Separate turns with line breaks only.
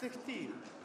16.